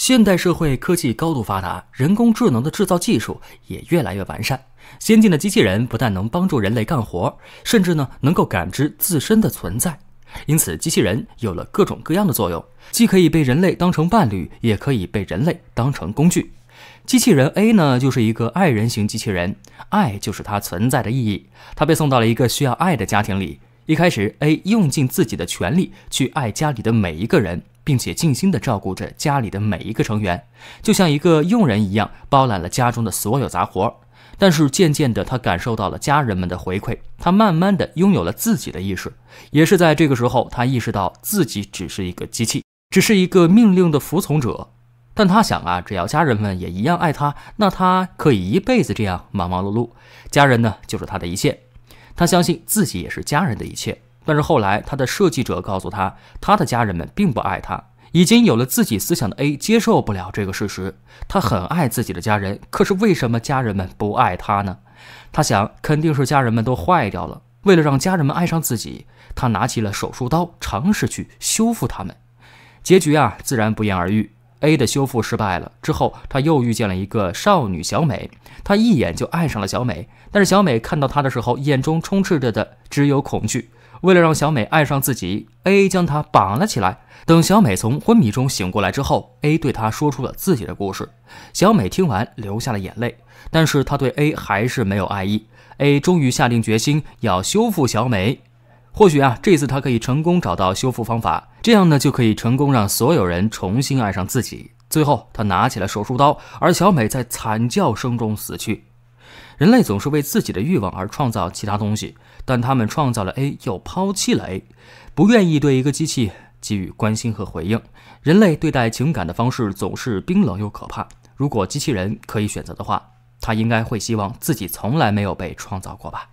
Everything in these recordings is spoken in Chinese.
现代社会科技高度发达，人工智能的制造技术也越来越完善。先进的机器人不但能帮助人类干活，甚至呢能够感知自身的存在。因此，机器人有了各种各样的作用，既可以被人类当成伴侣，也可以被人类当成工具。机器人 A 呢，就是一个爱人型机器人，爱就是它存在的意义。它被送到了一个需要爱的家庭里。一开始，A 用尽自己的全力去爱家里的每一个人。并且尽心地照顾着家里的每一个成员，就像一个佣人一样，包揽了家中的所有杂活。但是渐渐的，他感受到了家人们的回馈，他慢慢的拥有了自己的意识。也是在这个时候，他意识到自己只是一个机器，只是一个命令的服从者。但他想啊，只要家人们也一样爱他，那他可以一辈子这样忙忙碌碌。家人呢，就是他的一切。他相信自己也是家人的一切。但是后来，他的设计者告诉他，他的家人们并不爱他。已经有了自己思想的 A 接受不了这个事实。他很爱自己的家人，可是为什么家人们不爱他呢？他想，肯定是家人们都坏掉了。为了让家人们爱上自己，他拿起了手术刀，尝试去修复他们。结局啊，自然不言而喻。A 的修复失败了之后，他又遇见了一个少女小美，他一眼就爱上了小美。但是小美看到他的时候，眼中充斥着的只有恐惧。为了让小美爱上自己，A 将她绑了起来。等小美从昏迷中醒过来之后，A 对她说出了自己的故事。小美听完流下了眼泪，但是她对 A 还是没有爱意。A 终于下定决心要修复小美。或许啊，这次他可以成功找到修复方法，这样呢就可以成功让所有人重新爱上自己。最后，他拿起了手术刀，而小美在惨叫声中死去。人类总是为自己的欲望而创造其他东西，但他们创造了 A，又抛弃了 A，不愿意对一个机器给予关心和回应。人类对待情感的方式总是冰冷又可怕。如果机器人可以选择的话，他应该会希望自己从来没有被创造过吧。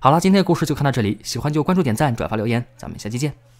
好了，今天的故事就看到这里，喜欢就关注、点赞、转发、留言，咱们下期见。